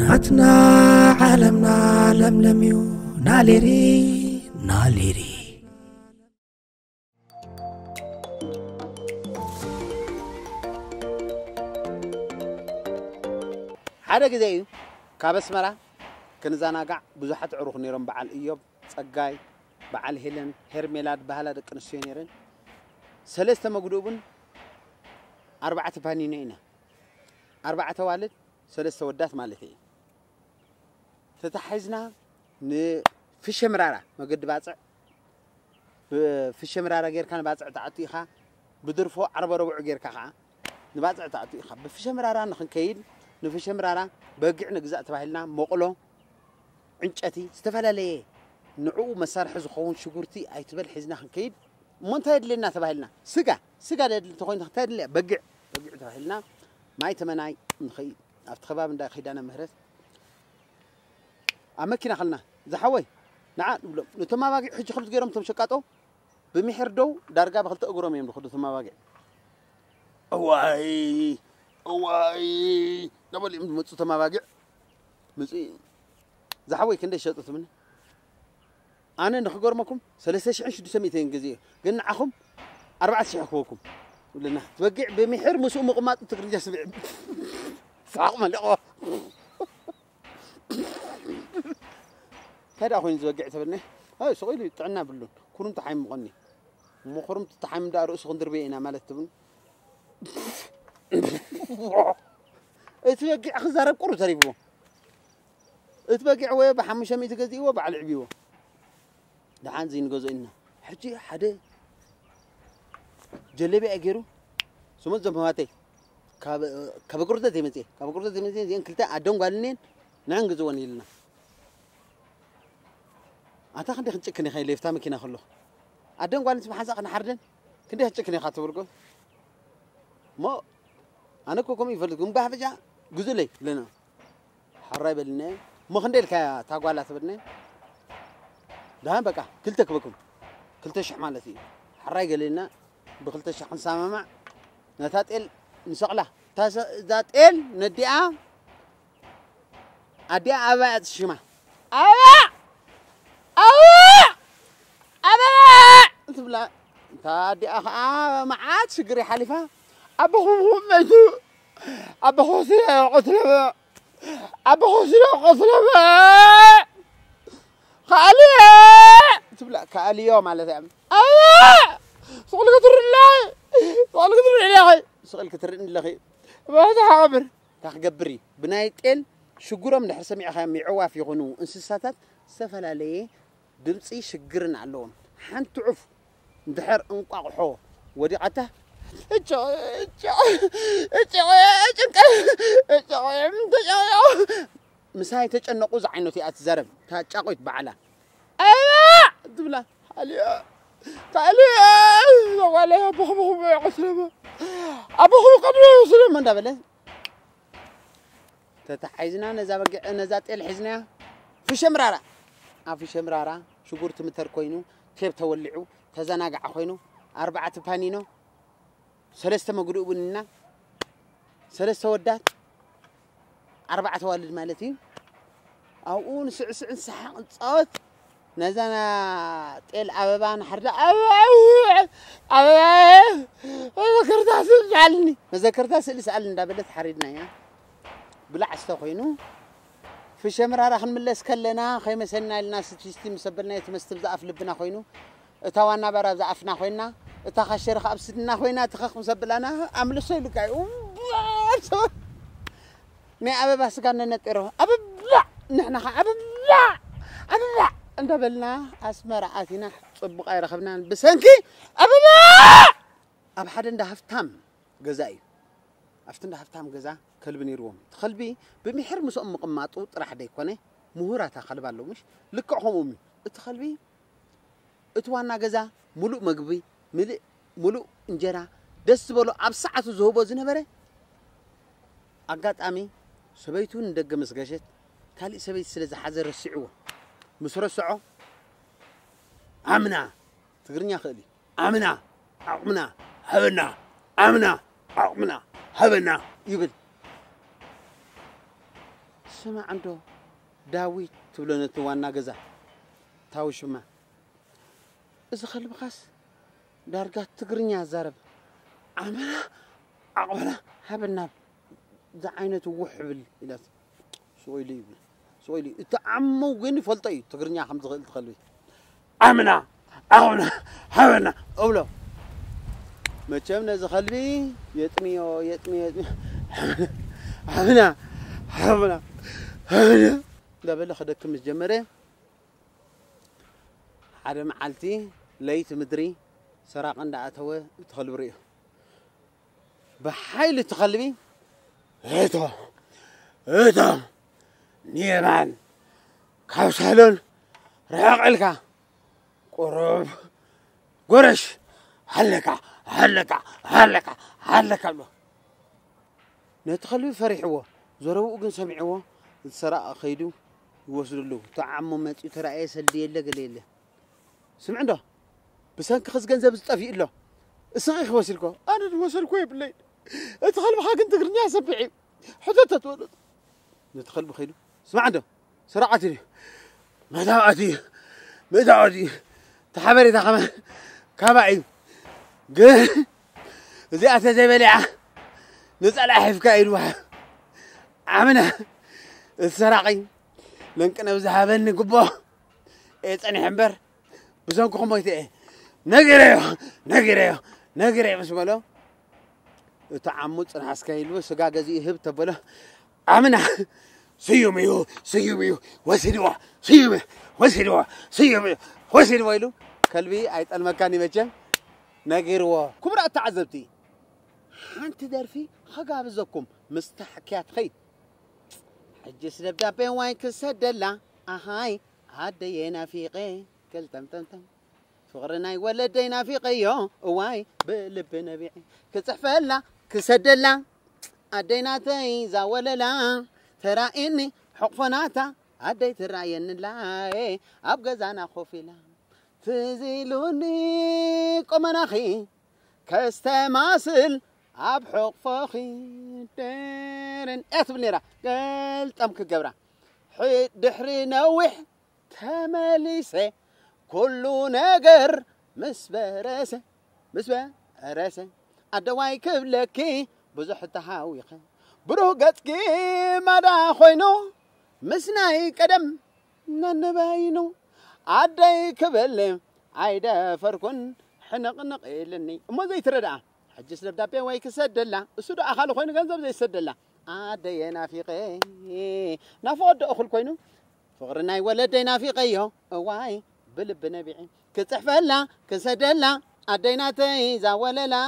ናትና ዓለምና ለምለም እዩ ናሌሪ ናሌሪ ሓደ ግዜ እዩ ካብ ኣስመራ ክንዘናጋዕ ብዙሓት ዕሩኽ ነይሮም በዓል እዮብ ፀጋይ በዓል ሄለን ሄርሜላ ዝበሃላ ደቂ ኣንስትዮ ነይረን ሰለስተ መጉድኡ እውን ኣርባዕተ ፓኒኖ ኢና ኣርባዕተ ዋልድ ሰለስተ ወዳት ማለት እዩ ተታሒዝና ንፍሸ ምራራ መገዲ ባፅዕ ብፍሸ ምራራ ጌርካ ንባፅዕ ተኣቱ ኢኻ ብድርፎ ዓርበ ረቡዕ ጌርካ ከዓ ንባፅዕ ተኣቱ ኢኻ ብፍሸ ምራራ ንክንከይድ ንፍሸ ምራራ በጊዕ ንግዛእ ተባሂልና መቕሎ ዕንጨቲ ዝተፈላለየ ንዕኡ መሳርሒ ዝኸውን ሽጉርቲ ኣይትበል ሒዝና ክንከይድ እሞ እንታይ የድልየና ተባሂልና ስጋ ስጋ ደድሊ እንተኮይኑ እንታይ የድልያ በጊዕ በጊዕ ተባሂልና ማይ ተመናይ ንኸይድ ኣብቲ ከባቢ እንዳ ከይዳና ምህረት ኣብ መኪና ከልና ዝሓወይ ንዓ ንብሎም ነቶም ኣባጊዕ ሕጂ ክልት ገይሮም እቶም ሸቃጦ ብምሕር ደው ዳርጋ ብክልተ እግሮም እዮም ዝኸዱ እቶም ኣባጊዕ እዋይ እዋይ ናበል እዮም ዝመፁ እቶም ኣባጊዕ ምፁ ዝሓወይ ክንደይ ሸጡ ትብኒ ኣነ ንክገርመኩም ሰለስተ ሽሕን ሽዱሽተ ሚእተን ግዜ እዩ ግን ንዓኹም ኣርባዕተ ሽሕ ክበኩም ብልና ትበጊዕ ብምሕር ምስኡ ምቕማጡ ትግርኛ ስምዕ ስሓቕ መሊቑ هذا أخوين زوجي اعتبرني هاي سقيلي تعنا باللون. كرمت حيم مغني. مو كرمت تحيم دار رؤوس غندر بينا مالت تبن أتوقع إيه، خزارة بقرو تريبو أتوقع إيه، ويا بحمشة ميت قزيوة بعلعبيوة دعان زين قزينا حجي حدا. جلبي أجرو سمو زمهاتي كاب كاب قرطة تيمتي كاب قرطة تيمتي زين. كلتا أدون قالنين نعنقزون يلنا أنت خندي خنتك نخي ليفتا مكينا خلو أدن قال أنت محزق نحردن كندي خنتك نخي تبرقو ما أنا كوكم يفرقون بها فجأة جزلي لنا. حراي بلنا ما خندي لك يا تقوى لا ده بقى كلتك بكم. كلتش مالتي. حراي قال لنا بخلتش حنسامع نتات إل نسقله تاس ذات إل نديها أديها أبا تشمه أبا ትብላ እታ ኣዲኣ ከዓ መዓት ሽግር ሓሊፋ ኣቦኹም መቱ ኣቦኹም ስለ ቆትለበ ኣቦኹም ስለ ቆትለበ ከኣልየ ትብላ ከኣልዮ ማለት እያ ስቕል ክትርኢለኺ ስቕል ክትርኢለኺ ስቕል ክትርኢለኺ ባታ ሓቐብር እንታ ክገብር እዩ ብናይ ጤል ሽግሮም ድሕሪ ሰሚዕኻ ሚዕዋፍ ይኹኑ እንስሳታት ዝተፈላለየ ድምፂ ሽግርን ኣለዎም ሓንቲ ዑፍ እንድሕር እንቋቑሖ ወዲቓታ ምሳይ ተጨነቁ ዛ ዓይነት እያ ትዛረብ እታ ጫቆይት በዓላ ኣባ ትብላ ሓልያ ካልእ ዋላ ኣቦኹም ቆስለመ ኣቦኹም ቀድሞ ስለመ እንዳበለ ተታሓይዝና ነዛ በጊዕ ነዛ ጤል ሒዝናያ ፍሸ ምራራ ኣብ ፍሸ ምራራ ሽጉርቲ ምተር ኮይኑ كيف تولعوا تزناقع خوينو أربعة بانينو سلسة مقلوب لنا سلسة ودات أربعة والد مالتي أو أون سع سع نسحق نصوت نزنا تيل أبابان حردا أبابا أبابا ذكرتها سألني ذكرتها سألني سألني دا بدت حريدنا يا بلع استخوينو ፍሸ ምራራ ክንምለስ ከለና ከይመሰልና ኢልና ስቲስቲ ምስ ኣበልና እቲ መስትብ ዝኣፍ ልብና ኮይኑ እታ ዋና በራ ዝኣፍና ኮይና እታ ካሸሪ ካብ ስድና ኮይና ትኸኽ ምስ ኣበላና ኣምልሶ ኢሉካ እዩ ናይ ኣበባ ስጋ ነነጢሮ ኣበብላዕ ንሕና ኸ ኣበብላዕ ኣበብላዕ እንዳበልና ኣስመራ ኣቲና ፅቡቕ ኣይረኸብናን ብሰንኪ ኣበባ ኣብ ሓደ እንዳ ሃፍታም ገዛ እዩ ኣብቲ እንዳ ሃፍታም ገዛ ከልቢ ነይርዎም እቲ ከልቢ ብምሕር ምስኦም ምቕማጡ ጥራሕ ደይኮነ ምሁራታ ከልቢ ኣለዉ ምሽ ልክዕ ከምኡ እዩ እቲ ከልቢ እቲ ዋና ገዛ ሙሉእ መግቢ ሙሉእ እንጀራ ደስ ዝበሎ ኣብ ሰዓቱ ዝህቦ ዝነበረ ኣጋጣሚ ሰበይቱ ንደገ ምስ ገሸት ካሊእ ሰበይቲ ስለ ዝሓዘ ረሲዕዎ ምስ ረስዖ ኣምና ትግርኛ ክእል እዩ ኣምና ዓቕምና ሃበና ኣምና ዓቕምና هبنا. يبل سمع عنده داوي تبلون توانا جزا تاو شما. إذا خل بخاس دارجات تقرني زرب عملا أقبلا هبنا زعينة وحبل إلى سويلي يبل سويلي تعمو وين فلطي تقرني حمد خلوي عمنا أقبلا هبنا. أولو. መቸም ነዚ ከልቢ የጥንዮ የጥንዮ የጥንዮ ዓምና ሃበና ሃበና እንዳበለ ከደክም ምስ ጀመረ ሓደ መዓልቲ ለይቲ ምድሪ ሰራቕ እንዳኣተወ እቲ ከልቢ ርዮ ብሓይሊ እቲ ከልቢ እቶ እቶ ንየማን ካብ ሳሎን ርሕቕ ኢልካ ቁሩብ ጎረሽ ሃለካ ሃለካ ሃለካ ሃለካ ብሎ ነቲ ከልቢ ፈሪሕዎ ዘረብኡ ግን ሰሚዕዎ እቲ ሰራቕ ከይዱ ይወስድሉ እቲ ዓሞ መፂኡ ተረእየ ሰልዲ የለ ገለ የለ ስምዕ ዶ ብሰንኪ ክስ ገንዘብ ዝጠፊኡ ኣሎ እስኺ ክወሲልኮ ኣነ ድወሰልኮ የብለይ እቲ ከልብኻ ግን ትግርኛ ሰቢዕ እዩ ሕቶቶ ትበሎ ነቲ ከልቢ ከይዱ ስማዕ ዶ ስራዓት እዩ መታወት እዩ መታወት እዩ እቲ ሓበሬታ ከመ ካባ እዩ ግን እዚኣ ተዘይበሊዓ ንፀልዓ ሒፍካ ኢልዋ ዓምና እቲ ሰራቂ ለንቅነብ ዝሃበኒ ግቦ እየ ፀኒሕ እምበር ብሰንኩኹም ሞይተ እየ ነጊረዮ ነጊረዮ ነጊረዮ ምስ በሎ እቲ ዓሙ ፅንሓስካ ኢልዎ ስጋ ገዚኡ ህብ ተበሎ ዓምና ስዩም እዩ ስዩም እዩ ወሲድዎ ስዩም እዩ ወሲድዎ ስዩም እዩ ወሲድዎ ኢሉ ከልቢ نجروا كبرى تعذبتي. أنت دارفي خقاب بزكم مستحكيات خي حجس دبدابين وين كسدلا أهاي هادي ينافيقي كل تم تم تم. فغرناي في قيو واي بلب نبيعي كسحفلا كسدلا ولا لا. ترى إني حقفناتا أدي تراين لا. إيه، أبقى زانا خوفي لا. ትዚሉኒ ቆመናኺ ከስተማስል ኣብ ሕቕፎኺ ደረን እያ ትብል ነራ ገልጠም ክገብራ ድሕሪ ነዊሕ ተመሊሰ ኩሉ ነገር ምስ በረሰ ምስ በረሰ ኣደዋይ ክብለኪ ብዙሕ ተሃዊኸ ብሩህ ገጽኪ ማዳ ኮይኑ ምስ ናይ ቀደም عدي كبل عيدا فركن حنقنق إلني ما زي تردع حجس دبدابي ويك سدلا سد أخلو خوين غنزب زي سدلا عدي نافقي نفود أخل خوينو فقر ناي ولدي نافقيو واي بلب نبيعي كتحفلا كسدلا أديناتي زاوللا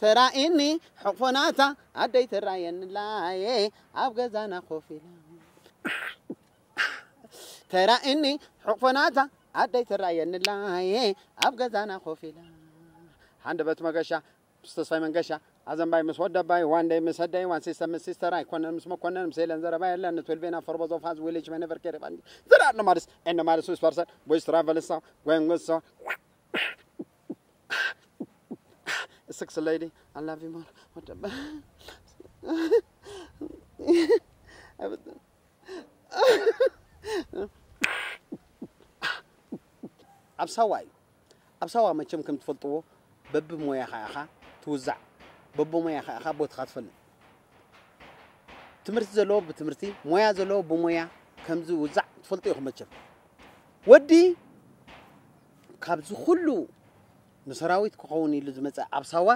ترائني حقفناتا أدي تراين لاي أبقى زانا خوفي إني ሕቕፎናታ ኣደይ ትራየንላየ ኣብ ገዛና ኮፍ ኢላ ሓንደበት መገሻ ምስ ተስፋይ መንገሻ ኣዘንባይ ምስ ወደባይ ዋንደይ ምስ ህደይ ዋን ሲስተር ምስ ሲስተር ኣይኮነን ምስ መኮነን ምስ ሄለን ዘረባ የለን ንትዌልቬና ፎርቦዝ ኦፍ ሃዝ ዊሌጅ መነቨር ኬር ኤን ነማድስ ዊስ ፐርሰን ቦይስ ትራቨልሳ ጎይንግ ዊዝ ሶ። six lady. I ሳዋ እዩ ኣብ ሳዋ መቸም ከም ትፈልጥዎ በቢ ሞያኻ ኢኻ ትውዛዕ። በቢ ሞያኻ ኢኻ ቦትኻ ትፈልጥ። ትምህርቲ ዘለዎ ብትምህርቲ ሞያ ዘለዎ ብሞያ ከምዚ ውዛዕ ትፈልጡ ኢኹም መቸም ወዲ ካብዚ ኩሉ ንሰራዊት ክኸውን ኢሉ ዝመፅእ ኣብ ሳዋ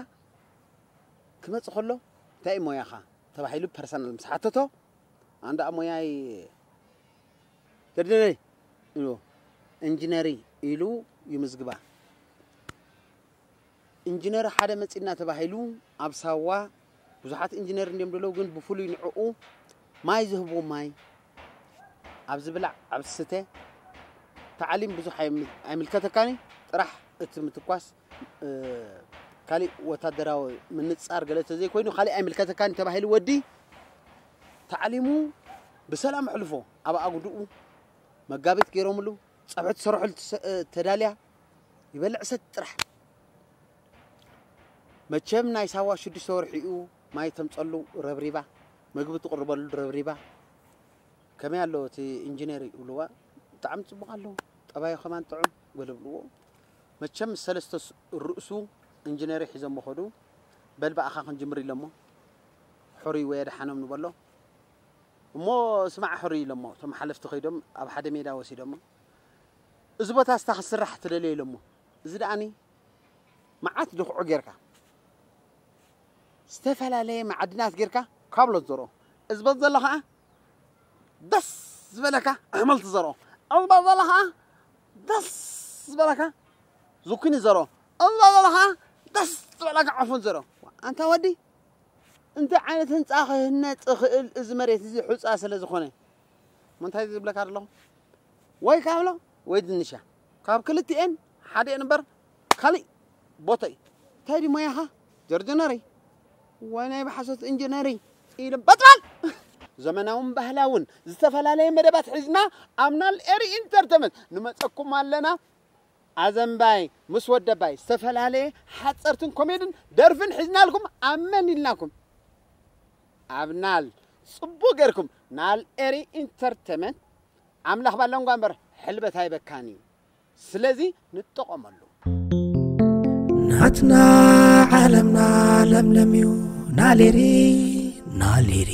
ክመፅእ ከሎ እንታይ ሞያኻ ተባሂሉ ፐርሰናል ምስ ሓተቶ ኣንዳ ሞያይ ገድነይ ኢንጂነሪ ኢሉ ይምዝግባ ኢንጂነር ሓደ መፂና ተባሂሉ ኣብ ሳዋ ብዙሓት ኢንጂነር እንዲዮም ደለው ግን ብፍሉይ ንዕኡ ማይ ዝህብዎ ማይ ኣብ ዝብላዕ ኣብ ዝስተ ተዓሊም ብዙሕ ኣይምልከተካኒ ጥራሕ እቲ ምትኳስ ካሊእ ወታደራዊ ምንፃር ገለ ተዘይኮይኑ ካሊእ ኣይምልከተካኒ ተባሂሉ ወዲ ተዓሊሙ ብሰላም ኣሕልፎ ኣብ ኣጉድኡ መጋቢት ገይሮምሉ ፀብሒ ትሰርሐሉ ተዳልያ ይበልዕ ሰት ጥራሕ መቸም ናይ ሳዋ ሽዱሽተ ወርሒ እዩ ማይ ተምፀሉ ረብሪባ ምግቢ ትቕርበሉ ረብሪባ ከመይ ኣለዎ እቲ ኢንጂነር ይብልዋ ብጣዕሚ ፅቡቅ ኣለዎ ጠባዩ ከማን ጥዑም ወለብልዎ መቸም ምስ ሰለስተ ስ- ርእሱ ኢንጂነር ሒዞሞ ኸዱ በልባእኻ ክንጅምር ኢሎሞ ሕሩይ ወይ ኣድሓኖም ንበሎ እሞ ስማዕ ሕሩይ ኢሎሞ እቶም ሓለፍቲ ከይዶም ኣብ ሓደ ሜዳ ወሲዶሞ እዚ ቦታ ስታ ክስራሕ ትደልየ ኢሎሞ እዚ ደኣኒ መዓት ድኩዑ ጌርካ ዝተፈላለየ ማዓድናት ጌርካ ካብሎ ትዘርኦ እዚ ቦታ ዘሎ ከዓ ደስ ዝበለካ ኣሕመልቲ ዘርኦ እዚ ቦታ ዘሎ ከዓ ደስ ዝበለካ ዙኪኒ ዘርኦ እዚ ቦታ ዘሎ ከዓ ደስ ዝበለካ ዕፉን ዘርኦ ኣንታ ወዲ እንታይ ዓይነት ህንፃ ክህነፅ ክእል እዚ መሬት እዚ ሑፃ ስለ ዝኾነ ምንታይ ዝብለካ ኣለኹ ወይ ካብሎ ويدنشا كاب كلتي إن حدا نبر خلي بطي تاري ما يها جردناري وأنا بحسس إنجنيري إلى بطل زمناون بهلاون زتفلالي مدبات حزنا أمنا الإري إنترتمنت نمتكم علنا عزم باي مسودة باي زتفلالي حتصرتن كوميدن درفن حزنا لكم أمن لناكم أبنال صبو غيركم نال إري إنترتمنت أملاح باللون قامبر ሕልበት ኣይበካን እዩ። ስለዚ ንጠቐመሉ ናትና ዓለምና ለምለም እዩ። ናሌሪ ናሌሪ